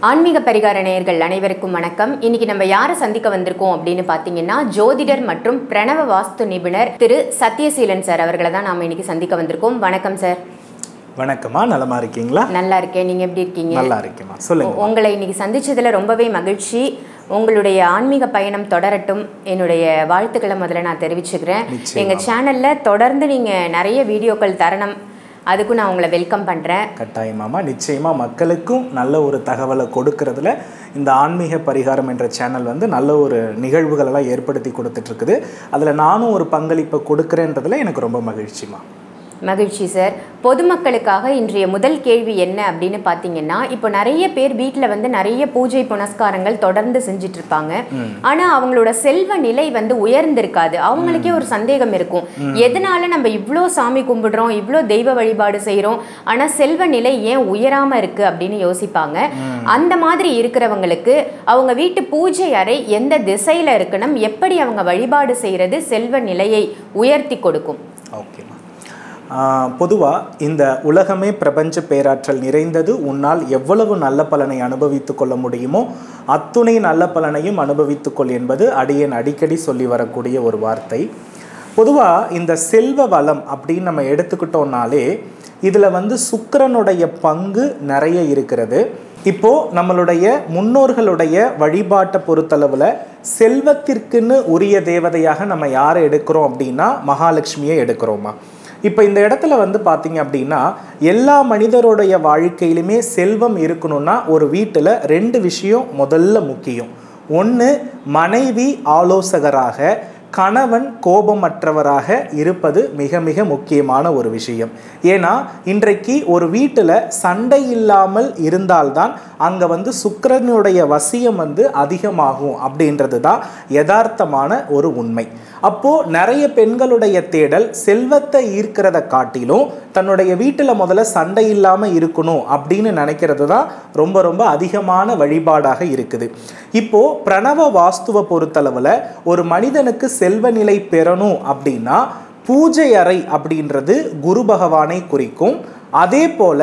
ஆன்மீக பரிகார நேயர்கள் அனைவருக்கும் வணக்கம். இன்னைக்கு நம்ம யாரை சந்திக்க வந்திருக்கோம் அப்படின்னு பார்த்தீங்கன்னா ஜோதிடர் மற்றும் பிரணவ வாஸ்து நிபுணர் திரு சத்யசீலன் சார் அவர்களை தான் நாம இன்னைக்கு சந்திக்க வந்திருக்கோம். வணக்கம் சார். வணக்கம்மா. நலமா இருக்கீங்களா? நல்லா இருக்கேன். நீங்க எப்படி இருக்கீங்க? நல்லா இருக்கேம்மா. சொல்லுங்க. உங்களை இன்னைக்கு சந்திச்சதுல ரொம்பவே மகிழ்ச்சி. உங்களுடைய ஆன்மீக பயணம் தொடரட்டும். என்னுடைய வாழ்த்துக்களை முதல்ல நான் தெரிவிச்சுக்கிறேன். நிச்சயமா. எங்க சேனல்ல தொடர்ந்து நீங்க நிறைய வீடியோக்கள் தரணும். அதுக்கும் நான் உங்களை வெல்கம் பண்ணுறேன் கட்டாயமாமா நிச்சயமாக மக்களுக்கும் நல்ல ஒரு தகவலை கொடுக்கறதுல இந்த ஆன்மீக பரிகாரம் என்ற சேனல் வந்து நல்ல ஒரு நிகழ்வுகளெல்லாம் ஏற்படுத்தி கொடுத்துட்ருக்குது அதில் நானும் ஒரு பங்களிப்பை கொடுக்குறேன்றதில் எனக்கு ரொம்ப மகிழ்ச்சிமா மகிழ்ச்சி சார். பொதுமக்களுக்காக இன்றைய முதல் கேள்வி என்ன அப்படின்னு பார்த்தீங்கன்னா இப்போ நிறைய பேர் வீட்டில் வந்து நிறைய பூஜை புனஸ்காரங்கள் தொடர்ந்து செஞ்சுட்டு இருப்பாங்க ஆனால் அவங்களோட செல்வ நிலை வந்து உயர்ந்திருக்காது. அவங்களுக்கே ஒரு சந்தேகம் இருக்கும். எதனால நம்ம இவ்வளோ சாமி கும்பிடுறோம் இவ்வளோ தெய்வ வழிபாடு செய்கிறோம் ஆனால் செல்வ நிலை ஏன் உயராம இருக்கு அப்படின்னு யோசிப்பாங்க. அந்த மாதிரி இருக்கிறவங்களுக்கு அவங்க வீட்டு பூஜை அறை எந்த திசையில இருக்கணும் எப்படி அவங்க வழிபாடு செய்யறது செல்வ நிலையை உயர்த்தி கொடுக்கும்? ஓகேம்மா. பொதுவாக இந்த உலகமே பிரபஞ்ச பேராற்றல் நிறைந்தது உன்னால் எவ்வளவு நல்ல பலனை அனுபவித்து கொள்ள முடியுமோ அத்துணை நல்ல பலனையும் அனுபவித்துக்கொள் என்பது அடியேன் அடிக்கடி சொல்லி வரக்கூடிய ஒரு வார்த்தை. பொதுவாக இந்த செல்வ வளம் அப்படின்னு நம்ம எடுத்துக்கிட்டோம்னாலே இதில் வந்து சுக்கரனுடைய பங்கு நிறைய இருக்கிறது. இப்போது நம்மளுடைய முன்னோர்களுடைய வழிபாட்டை பொறுத்தளவில் செல்வத்திற்குன்னு உரிய தேவதையாக நம்ம யாரை எடுக்கிறோம் அப்படின்னா மகாலட்சுமியை எடுக்கிறோமா? இப்போ இந்த இடத்துல வந்து பார்த்தீங்க அப்படின்னா எல்லா மனிதருடைய வாழ்க்கையிலுமே செல்வம் இருக்கணும்னா ஒரு வீட்டில் ரெண்டு விஷயம் முதல்ல முக்கியம். ஒன்று மனைவி ஆலோசகராக கணவன் கோபமற்றவராக இருப்பது மிக மிக முக்கியமான ஒரு விஷயம். ஏன்னா இன்றைக்கு ஒரு வீட்டில் சண்டை இல்லாமல் இருந்தால்தான் அங்கே வந்து சுக்கரனுடைய வசியம் வந்து அதிகமாகும் அப்படின்றது தான் யதார்த்தமான ஒரு உண்மை. அப்போ நிறைய பெண்களுடைய தேடல் செல்வத்தை ஈர்க்கிறத காட்டிலும் தன்னுடைய வீட்டில் முதல்ல சண்டை இல்லாமல் இருக்கணும் அப்படின்னு நினைக்கிறது தான் ரொம்ப ரொம்ப அதிகமான வழிபாடாக இருக்குது. இப்போ பிரணவ வாஸ்துவை பொறுத்தளவில் ஒரு மனிதனுக்கு செல்வ நிலை பெறணும் அப்படின்னா பூஜை அறை அப்படின்றது குரு பகவானை குறிக்கும். அதே போல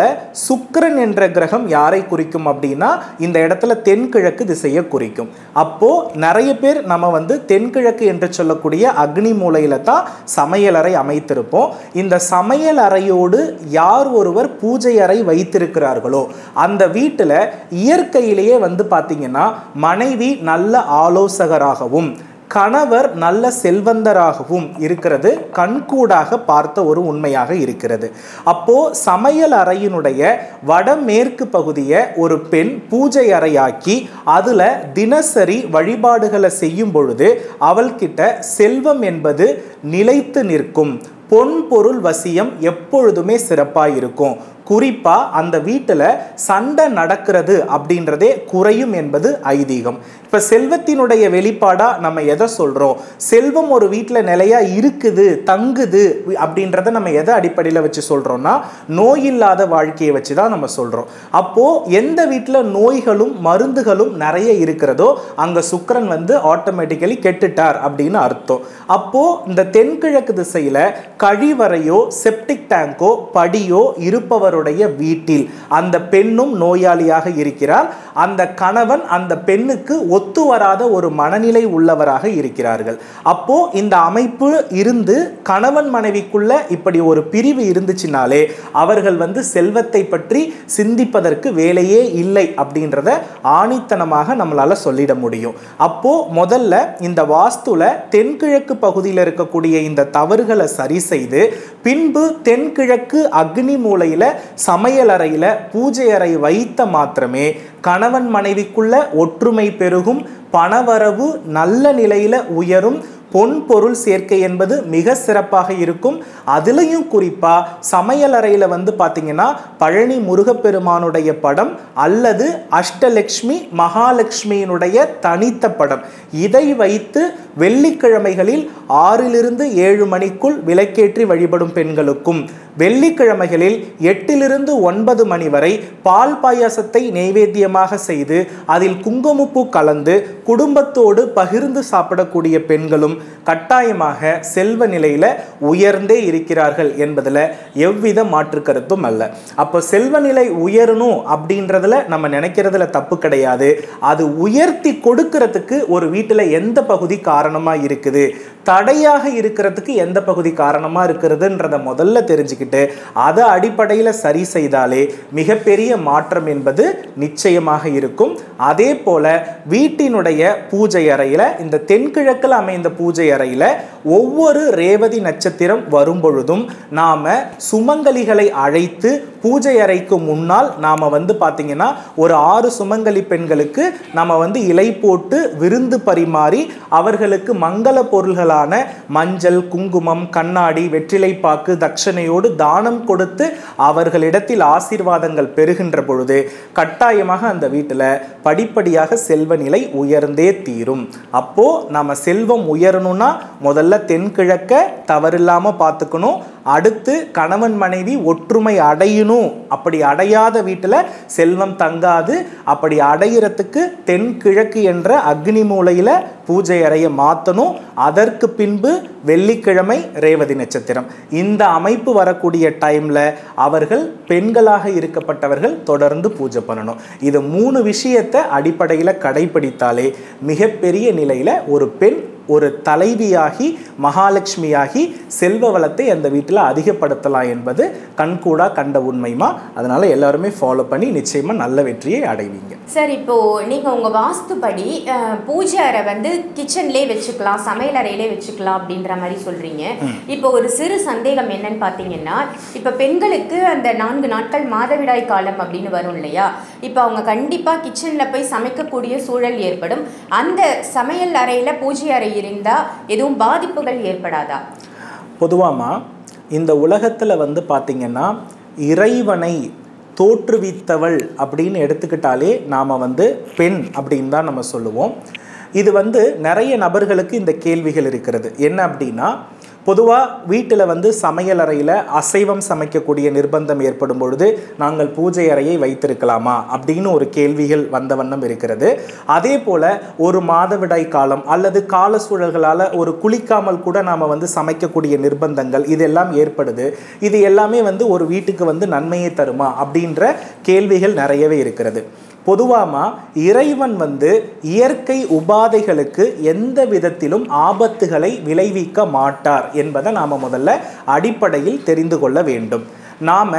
சுக்கரன் என்ற கிரகம் யாரை குறிக்கும் அப்படின்னா இந்த இடத்துல தென்கிழக்கு திசையை குறிக்கும். அப்போ நிறைய பேர் நம்ம வந்து தென்கிழக்கு என்று சொல்லக்கூடிய அக்னி மூலையில தான் சமையலறை அமைத்திருப்போம். இந்த சமையல் அறையோடு யார் ஒருவர் பூஜை அறை வைத்திருக்கிறார்களோ அந்த வீட்டில் இயற்கையிலேயே வந்து பார்த்தீங்கன்னா மனைவி நல்ல ஆலோசகராகவும் கணவர் நல்ல செல்வந்தராகவும் இருக்கிறது கண்கூடாக பார்த்த ஒரு உண்மையாக இருக்கிறது. அப்போ சமையல் அறையினுடைய வடமேற்கு பகுதியை ஒரு பெண் பூஜை அறையாக்கி அதுல தினசரி வழிபாடுகளை செய்யும் பொழுது அவள்கிட்ட செல்வம் என்பது நிலைத்து நிற்கும். பொன் பொருள் வசியம் எப்பொழுதுமே சிறப்பாக இருக்கும் குறிப்பாக அந்த வீட்டில் சண்டை நடக்கிறது அப்படின்றதே குறையும் என்பது ஐதீகம். இப்போ செல்வத்தினுடைய வெளிப்பாடாக நம்ம எதை சொல்கிறோம் செல்வம் ஒரு வீட்டில் நிலையா இருக்குது தங்குது அப்படின்றத நம்ம எதை அடிப்படையில் வச்சு சொல்கிறோன்னா நோய் இல்லாத வாழ்க்கையை வச்சு தான் நம்ம சொல்கிறோம் அப்போது எந்த வீட்டில் நோய்களும் மருந்துகளும் நிறைய இருக்கிறதோ அங்கே சுக்கரன் வந்து ஆட்டோமேட்டிக்கலி கெட்டுட்டார் அப்படின்னு அர்த்தம். அப்போது இந்த தென்கிழக்கு திசையில் கழிவறையோ செப்டிக் டேங்கோ படியோ இருப்பவர் இருப்பவருடைய வீட்டில் அந்த பெண்ணும் நோயாளியாக இருக்கிறார் அந்த கணவன் அந்த பெண்ணுக்கு ஒத்து வராத ஒரு மனநிலை உள்ளவராக இருக்கிறார்கள். அப்போ இந்த அமைப்பு இருந்து கணவன் மனைவிக்குள்ள இப்படி ஒரு பிரிவு இருந்துச்சுனாலே அவர்கள் வந்து செல்வத்தை பற்றி சிந்திப்பதற்கு வேலையே இல்லை அப்படின்றத ஆணித்தனமாக நம்மளால சொல்லிட முடியும். அப்போ முதல்ல இந்த வாஸ்துல தென்கிழக்கு பகுதியில் இருக்கக்கூடிய இந்த தவறுகளை சரி செய்து பின்பு தென்கிழக்கு அக்னி மூலையில சமையல் அறையில பூஜை அறை வைத்த மாத்திரமே கணவன் மனைவிக்குள்ள ஒற்றுமை பெருகும் பணவரவு நல்ல நிலையில் உயரும் பொன் பொருள் சேர்க்கை என்பது மிக சிறப்பாக இருக்கும். அதுலேயும் குறிப்பாக சமையலறையில் வந்து பார்த்தீங்கன்னா பழனி முருகப்பெருமானுடைய படம் அல்லது அஷ்டலக்ஷ்மி மகாலட்சுமியினுடைய தனித்த படம். இதை வைத்து வெள்ளிக்கிழமைகளில் ஆறிலிருந்து ஏழு மணிக்குள் விளக்கேற்றி வழிபடும் பெண்களுக்கும் வெள்ளிக்கிழமைகளில் எட்டிலிருந்து ஒன்பது மணி வரை பால் பாயாசத்தை நெய்வேத்தியமாக செய்து அதில் குங்குமப்பூ கலந்து குடும்பத்தோடு பகிர்ந்து சாப்பிடக்கூடிய பெண்களும் கட்டாயமாக செல்வ நிலையில் உயர்ந்தே இருக்கிறார்கள் என்பதில் எவ்வித மாற்று கருத்தும் அல்ல. அப்போ செல்வ நிலை உயரணும் அப்படின்றதுல நம்ம நினைக்கிறதுல தப்பு கிடையாது. அது உயர்த்தி கொடுக்கறதுக்கு ஒரு வீட்டில் எந்த பகுதி காரணமாக இருக்குது? தடையாக இருக்கிறதுக்கு எந்த பகுதி காரணமாக இருக்கிறதுன்றத முதல்ல தெரிஞ்சுக்கிட்டு அதை அடிப்படையில் சரி செய்தாலே மிகப்பெரிய மாற்றம் என்பது நிச்சயமாக இருக்கும். அதே போல வீட்டினுடைய பூஜை அறையில் இந்த தென்கிழக்கில் அமைந்த பூஜை அறையில் ஒவ்வொரு ரேவதி நட்சத்திரம் வரும் பொழுதும் நாம் சுமங்கலிகளை அழைத்து பூஜை அறைக்கு முன்னால் நாம் வந்து பார்த்திங்கன்னா ஒரு ஆறு சுமங்கலி பெண்களுக்கு நம்ம வந்து இலை போட்டு விருந்து பரிமாறி அவர்களுக்கு மங்கள பொருள்களான மஞ்சள் குங்குமம் கண்ணாடி வெற்றிலைப்பாக்கு தட்சணையோடு தானம் கொடுத்து அவர்களிடத்தில் ஆசீர்வாதங்கள் பெறுகின்ற பொழுது கட்டாயமாக அந்த வீட்டில் படிப்படியாக செல்வ நிலை உயர்ந்தே தீரும். அப்போ நம்ம செல்வம் உயரணும்னா முதல்ல தென்கிழக்க தவறில்லாமல் பார்த்துக்கணும் அடுத்து கணவன் மனைவி ஒற்றுமை அடையணும் அப்படி அடையாத வீட்டில் செல்வம் தங்காது. அப்படி அடையிறதுக்கு தென்கிழக்கு என்ற அக்னி மூலையில் பூஜை அறையை மாற்றணும் அதற்கு பின்பு வெள்ளிக்கிழமை ரேவதி நட்சத்திரம். இந்த அமைப்பு வரக்கூடிய டைமில் அவர்கள் பெண்களாக இருக்கப்பட்டவர்கள் தொடர்ந்து பூஜை பண்ணணும். இது மூணு விஷயத்தை அடிப்படையில் கடைபிடித்தாலே மிகப்பெரிய நிலையில் ஒரு பெண் ஒரு தலைவியாகி மகாலட்சுமியாகி செல்வ வளத்தை அந்த வீட்டில் அதிகப்படுத்தலாம் என்பது கண்கூடா கண்ட உண்மைமா அதனால எல்லாருமே ஃபாலோ பண்ணி நிச்சயமா நல்ல வெற்றியை அடைவீங்க. சார் இப்போ நீங்க உங்க வாஸ்துப்படி பூஜை அறை வந்து கிச்சன்லேயே வச்சுக்கலாம் சமையல் அறையிலே வச்சுக்கலாம் அப்படின்ற மாதிரி சொல்றீங்க. இப்போ ஒரு சிறு சந்தேகம் என்னன்னு பார்த்தீங்கன்னா இப்போ பெண்களுக்கு அந்த நான்கு நாட்கள் மாதவிடாய் காலம் அப்படின்னு வரும் இல்லையா? இப்போ அவங்க கண்டிப்பா கிச்சன்ல போய் சமைக்கக்கூடிய சூழல் ஏற்படும். அந்த சமையல் அறையில பூஜை அறை இருந்தால் எதுவும் பாதிப்புகள் ஏற்படாதா? பொதுவாமா இந்த உலகத்தில் வந்து பார்த்திங்கன்னா இறைவனை தோற்றுவித்தவள் அப்படின்னு எடுத்துக்கிட்டாலே நாம் வந்து பெண் அப்படின்னு தான் நம்ம சொல்லுவோம். இது வந்து நிறைய நபர்களுக்கு இந்த கேள்விகள் இருக்கிறது. என்ன அப்படின்னா பொதுவாக வீட்டில் வந்து சமையல் அறையில் அசைவம் சமைக்கக்கூடிய நிர்பந்தம் ஏற்படும் பொழுது நாங்கள் பூஜை அறையை வைத்திருக்கலாமா அப்படின்னு ஒரு கேள்விகள் வந்த வண்ணம் இருக்கிறது. அதே போல் ஒரு மாதவிடாய் காலம் அல்லது கால சூழல்களால் ஒரு குளிக்காமல் கூட நாம் வந்து சமைக்கக்கூடிய நிர்பந்தங்கள் இதெல்லாம் ஏற்படுது. இது எல்லாமே வந்து ஒரு வீட்டுக்கு வந்து நன்மையை தருமா அப்படின்ற கேள்விகள் நிறையவே இருக்கிறது. பொதுவாமா இறைவன் வந்து இயற்கை உபாதைகளுக்கு எந்த விதத்திலும் ஆபத்துகளை விளைவிக்க மாட்டார் என்பதை நாம் முதல்ல அடிப்படையில் தெரிந்து கொள்ள வேண்டும். நாம்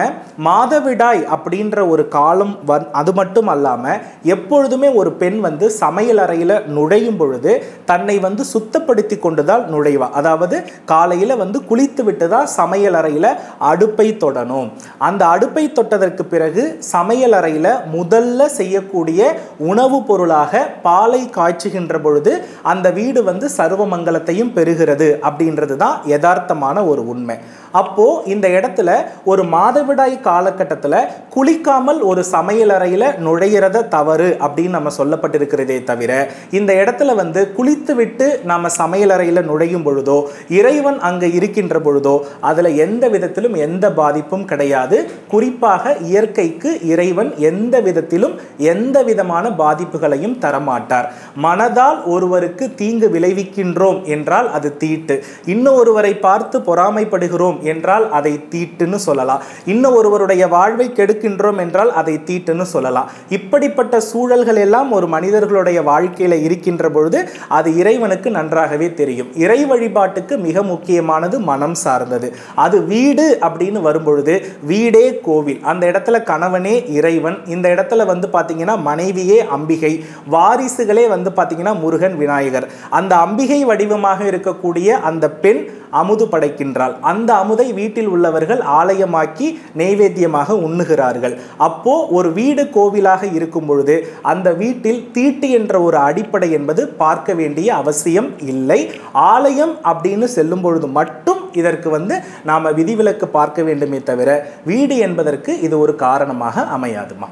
மாதவிடாய் அப்படின்ற ஒரு காலம் வந் அது மட்டும் அல்லாமல் எப்பொழுதுமே ஒரு பெண் வந்து சமையல் அறையில் நுழையும் பொழுது தன்னை வந்து சுத்தப்படுத்தி கொண்டு தான் நுழைவா. அதாவது காலையில் வந்து குளித்து விட்டு தான் சமையல் அறையில் அடுப்பை தொடணும். அந்த அடுப்பை தொட்டதற்கு பிறகு சமையல் அறையில் முதல்ல செய்யக்கூடிய உணவுப் பொருளாக பாலை காய்ச்சுகின்ற பொழுது அந்த வீடு வந்து சர்வமங்கலத்தையும் பெறுகிறது அப்படின்றது தான் யதார்த்தமான ஒரு உண்மை. அப்போ இந்த இடத்துல ஒரு மாதவிடாய் காலகட்டத்தில் குளிக்காமல் ஒரு சமையலறையில் நுழையிறத தவறு அப்படின்னு நம்ம சொல்லப்பட்டிருக்கிறதே தவிர இந்த இடத்துல வந்து குளித்து விட்டு நாம சமையலறையில் நுழையும் பொழுதோ இறைவன் அங்கே இருக்கின்ற பொழுதோ அதில் எந்த விதத்திலும் எந்த பாதிப்பும் கிடையாது. குறிப்பாக இயற்கைக்கு இறைவன் எந்த விதத்திலும் எந்த விதமான பாதிப்புகளையும் தரமாட்டார். மனதால் ஒருவருக்கு தீங்கு விளைவிக்கின்றோம் என்றால் அது தீட்டு. இன்னொருவரை பார்த்து பொறாமைப்படுகிறோம் என்றால் அதை தீட்டுன்னு சொல்லலாம். இன்னும் ஒருவருடைய வாழ்வை கெடுக்கின்றோம் என்றால் அதை தீட்டுன்னு சொல்லலாம். இப்படிப்பட்ட சூழல்கள் எல்லாம் ஒரு மனிதர்களுடைய வாழ்க்கையில் இருக்கின்ற பொழுது அது இறைவனுக்கு நன்றாகவே தெரியும். இறை வழிபாட்டுக்கு மிக முக்கியமானது மனம் சார்ந்தது. அது வீடு அப்படின்னு வரும்பொழுது வீடே கோவில். அந்த இடத்துல கணவனே இறைவன். இந்த இடத்துல வந்து பார்த்தீங்கன்னா மனைவியே அம்பிகை. வாரிசுகளே வந்து பார்த்தீங்கன்னா முருகன் விநாயகர். அந்த அம்பிகை வடிவமாக இருக்கக்கூடிய அந்த பெண் அமுது படைக்கின்றாள். அந்த அமுதை வீட்டில் உள்ளவர்கள் ஆலயமாக்கி நெய்வேத்தியமாக உண்ணுகிறார்கள். அப்போ ஒரு வீடு கோவிலாக இருக்கும் பொழுது அந்த வீட்டில் தீட்டு என்ற ஒரு அடிப்படை என்பது பார்க்க வேண்டிய அவசியம் இல்லை. ஆலயம் அப்படின்னு செல்லும் பொழுது மட்டும் இதற்கு வந்து நாம் விதிவிலக்கு பார்க்க வேண்டுமே தவிர வீடு என்பதற்கு இது ஒரு காரணமாக அமையாதுமா?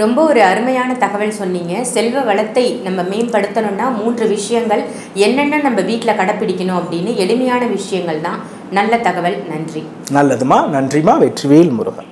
ரொம்ப ஒரு அருமையான தகவல் சொன்னீங்க. செல்வ வளத்தை நம்ம மேம்படுத்தணும்னா மூன்று விஷயங்கள். என்னென்ன நம்ம வீட்டில் கடைப்பிடிக்கணும் அப்படின்னு எளிமையான விஷயங்கள் தான் நல்ல தகவல் நன்றி. நல்லதுமா நன்றிமா வெற்றிவேல் முருகன்.